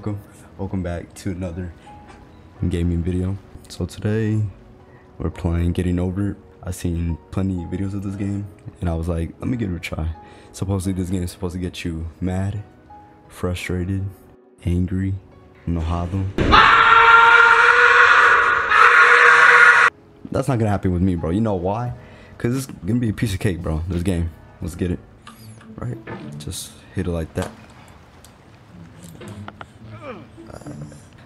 welcome. Welcome back to another gaming video. So today we're playing getting over it. I seen plenty of videos of this game and i was like let me give it a try. Supposedly this game is supposed to get you mad frustrated angry enojado that's not gonna happen with me bro. You know why? Because it's gonna be a piece of cake bro. This game. Let's get it. Right? Just hit it like that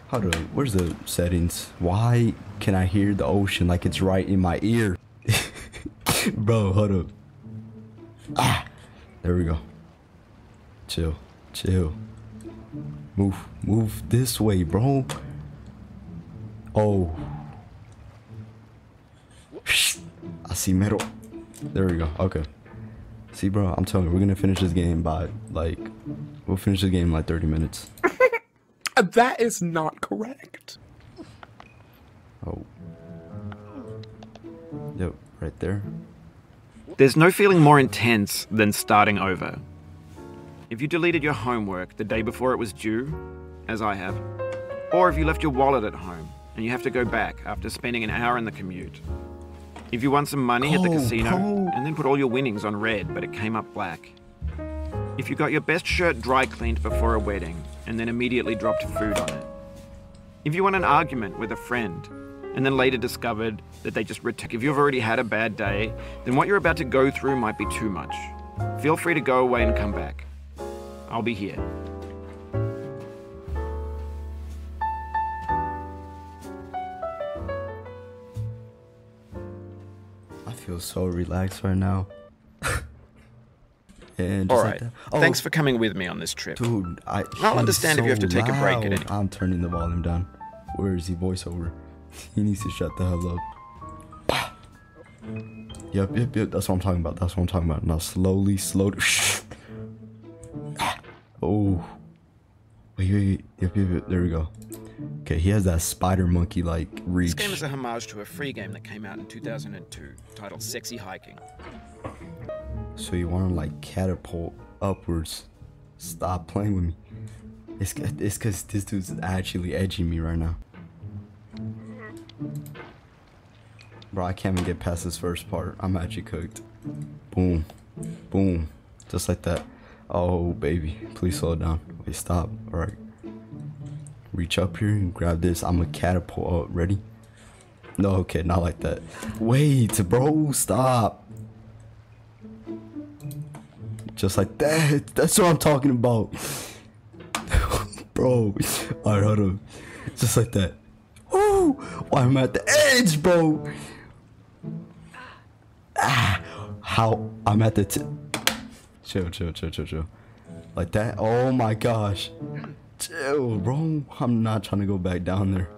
How do where's the settings? Why can I hear the ocean like it's right in my ear? Bro, hold up. Ah, there we go. Chill, chill. Move, move this way, bro. Oh. I see metal. There we go. Okay. See, bro, I'm telling you, we're gonna finish this game by like, we'll finish the game in like 30 minutes. That is not correct. Oh. Yep, right there. There's no feeling more intense than starting over. If you deleted your homework the day before it was due, as I have, or if you left your wallet at home and you have to go back after spending an hour in the commute. If you won some money at the Oh, casino bro. and then put all your winnings on red but it came up black. If you got your best shirt dry cleaned before a wedding and then immediately dropped food on it. If you won an argument with a friend and then later discovered that they just ret- if you've already had a bad day, then what you're about to go through might be too much. Feel free to go away and come back. I'll be here. I feel so relaxed right now. And just All like that- Oh, Thanks for coming with me on this trip. dude. I. I'll understand if you have to so take a break at any- I'm turning the volume down. Where is he? Voiceover. He needs to shut the hell up. Bah. Yep, yep, yep. That's what I'm talking about. That's what I'm talking about. Now slowly, slowly. Ah. Oh. Wait, wait, wait. Yep, yep, yep. There we go. Okay, he has that spider monkey like reach. This game is a homage to a free game that came out in 2002 titled Sexy Hiking. So you want to like catapult upwards? Stop playing with me. It's it's cause this dude's actually edging me right now. Bro, I can't even get past this first part. I'm actually cooked. Boom, boom, just like that. Oh baby, please slow down. Wait, stop. All right. Reach up here and grab this. I'm a catapult up. Ready? No, okay, not like that. Wait, bro, stop. Just like that. That's what I'm talking about. bro. Alright, hold on. Just like that. Woo! Why am I at the edge, bro? Ah, how I'm at the tip. Chill, chill, chill, chill, chill. Like that. Oh my gosh. Chill, bro. I'm not trying to go back down there.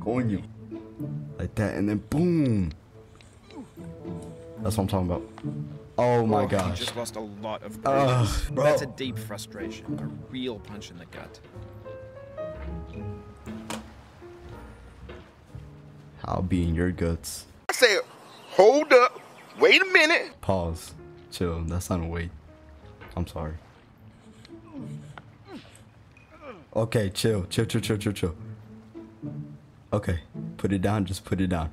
Going you. Like that, and then boom. That's what I'm talking about. Oh my Oh, gosh. You just lost a lot of Ugh, bruises. bro. That's a deep frustration, a real punch in the gut. I'll be in your guts. I said, hold up, wait a minute. Pause. Chill. That's not a wait. I'm sorry. Okay, chill. Chill, chill, chill, chill, chill. Okay. Put it down. Just put it down.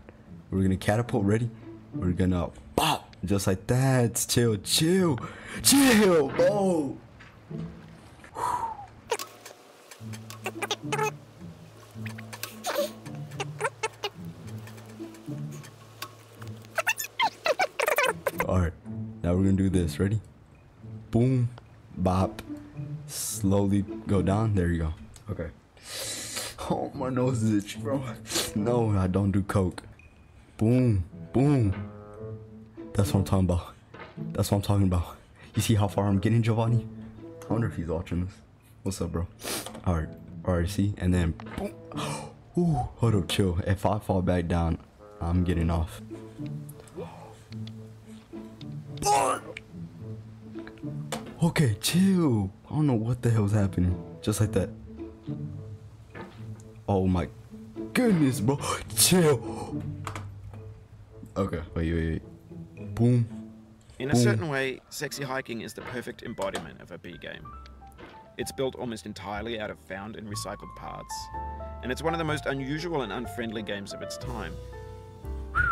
We're gonna catapult. Ready? We're gonna pop. Just like that. Chill, chill. Chill, oh. bro. Alright. Now we're gonna do this. Ready? Boom. Bop. Slowly go down. There you go. Okay. Oh, my nose is itchy, bro. No, I don't do coke. Boom. Boom. That's what I'm talking about. That's what I'm talking about. You see how far I'm getting, Giovanni? I wonder if he's watching this. What's up, bro? Alright. Alright, see? And then boom. Ooh, hold up, chill. If I fall back down, I'm getting off. Okay, chill. I don't know what the hell's happening. Just like that. Oh my goodness, bro. Chill. Okay, wait, wait, wait. Boom. In a certain way, Sexy Hiking is the perfect embodiment of a B game. It's built almost entirely out of found and recycled parts, and it's one of the most unusual and unfriendly games of its time.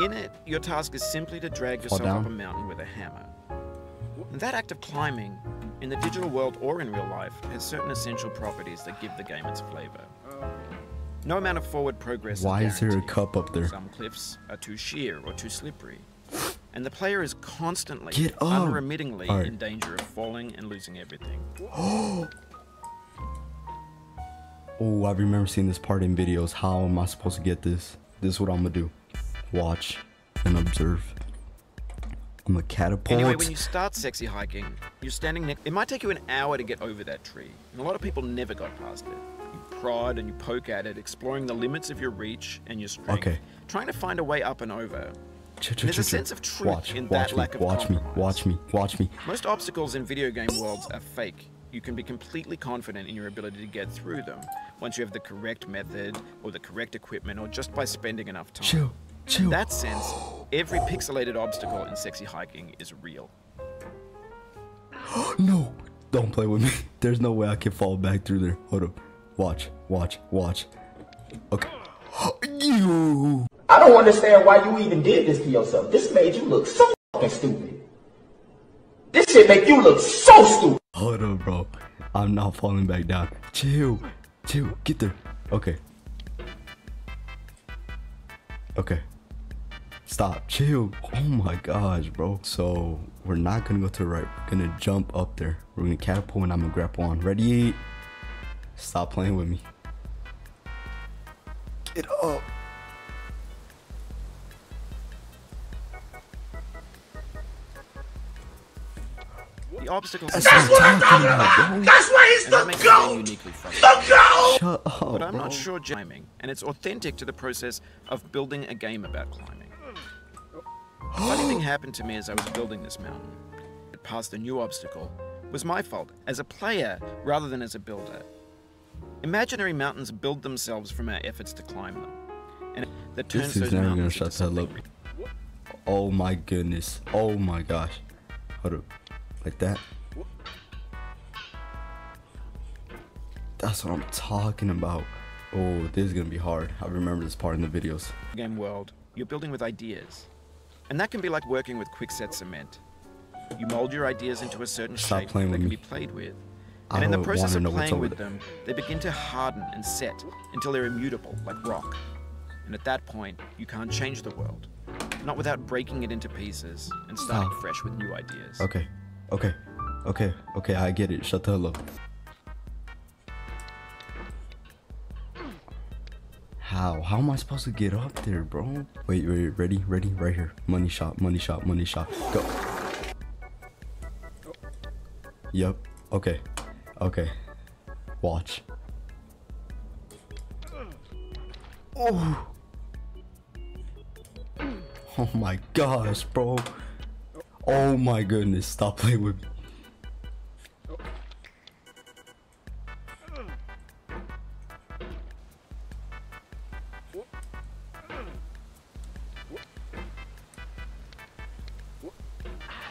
In it, your task is simply to drag yourself up a mountain with a hammer. And that act of climbing, in the digital world or in real life, has certain essential properties that give the game its flavor. No amount of forward progress. Why is there a cup up there? Some cliffs are too sheer or too slippery. And the player is constantly, unremittingly Alright. in danger of falling and losing everything. Oh, I remember seeing this part in videos. How am I supposed to get this? This is what I'm gonna do. Watch and observe. I'm a catapult. Anyway, when you start sexy hiking, you're standing next. It might take you an hour to get over that tree, and a lot of people never got past it. You prod and you poke at it, exploring the limits of your reach and your strength, Okay. trying to find a way up and over. Ch- ch- There's a sense of truth watch, in watch that me, lack of watch me, watch me, watch me. Most obstacles in video game worlds are fake. You can be completely confident in your ability to get through them once you have the correct method or the correct equipment or just by spending enough time. Chill, chill. In that sense, every pixelated obstacle in sexy hiking is real. No, don't play with me. There's no way I can fall back through there. Hold up. Watch, watch, watch. Okay. you. Don't understand why you even did this to yourself. This made you look so fucking stupid. This shit make you look so stupid. Hold up, bro. I'm not falling back down. Chill, chill. Get there. Okay. Okay. Stop. Chill. Oh my gosh, bro. So we're not gonna go to the right. We're gonna jump up there. We're gonna catapult and I'm gonna grapple on. Ready? Stop playing with me. Get up. Obstacles That's what I'm talking about, bro. That's why he's and that the makes the game GOAT! The GOAT! Shut up, But I'm bro. not sure climbing, and it's authentic to the process of building a game about climbing. A funny thing happened to me as I was building this mountain. It passed a new obstacle. It was my fault, as a player rather than as a builder. Imaginary mountains build themselves from our efforts to climb them. And that turns This is those never gonna shut into the hell something up. Oh my goodness. Oh my gosh. Hold up. Like that. That's what I'm talking about. Oh, this is gonna be hard. I remember this part in the videos. game world, you're building with ideas. And that can be like working with quickset cement. You mold your ideas into a certain Stop shape that can me. be played with. I And in the process of playing with them, they begin to harden and set until they're immutable, like rock. And at that point, you can't change the world. Not without breaking it into pieces and starting fresh with new ideas. Okay. Okay. Okay. Okay, I get it. Shut the hell up. How? How am I supposed to get up there, bro? Wait, wait, ready? Ready? Right here. Money shot, money shot, money shot. Go. Yep. Okay. Okay. Watch. Oh. Oh my gosh, bro. Oh my goodness. Stop playing with me.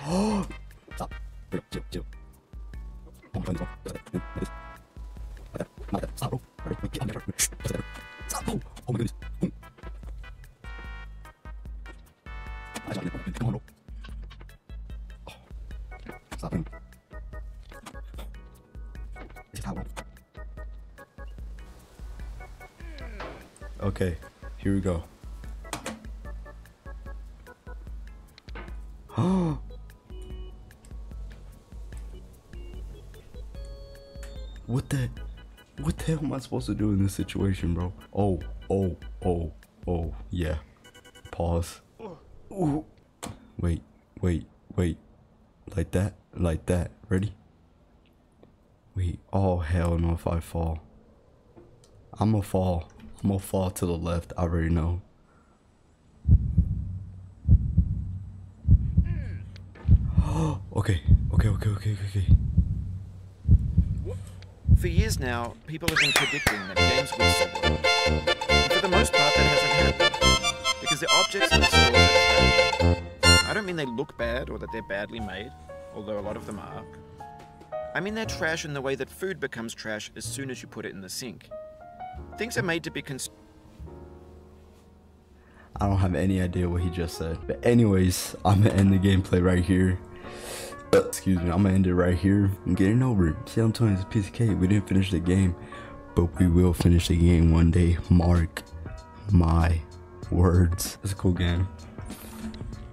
Oh my goodness, Stop him. This is how, bro. Okay, here we go. Oh. What the what the hell am I supposed to do in this situation, bro? Oh, oh, oh, oh, yeah. Pause. Ooh. Wait, wait, wait. Like that, like that. Ready? Wait, oh hell no if I fall. I'ma fall. I'm gonna fall to the left, I already know. okay, okay, okay, okay, okay. For years now, people have been predicting that games sell well. And for the most part, that hasn't happened. Because the objects in the stores are trash. I don't mean they look bad or that they're badly made, although a lot of them are. I mean they're trash in the way that food becomes trash as soon as you put it in the sink. Things are made to be cons- I don't have any idea what he just said. But anyways, I'm gonna end the gameplay right here. Uh, excuse me, I'm gonna end it right here. I'm getting over it. See, I'm telling you, it's a piece of cake. We didn't finish the game, but we will finish the game one day. Mark my words. It's a cool game.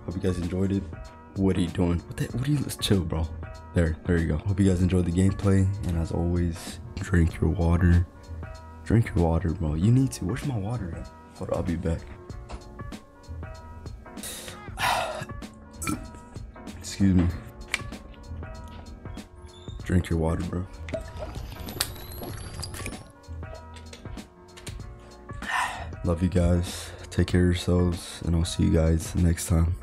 Hope you guys enjoyed it. What are you doing? What the, what are you, let's chill, bro. There, there you go. Hope you guys enjoyed the gameplay. And as always, drink your water. Drink your water, bro. You need to. Where's my water at? Hold on, I'll be back. Excuse me. Drink your water, bro. Love you guys. Take care of yourselves, and I'll see you guys next time.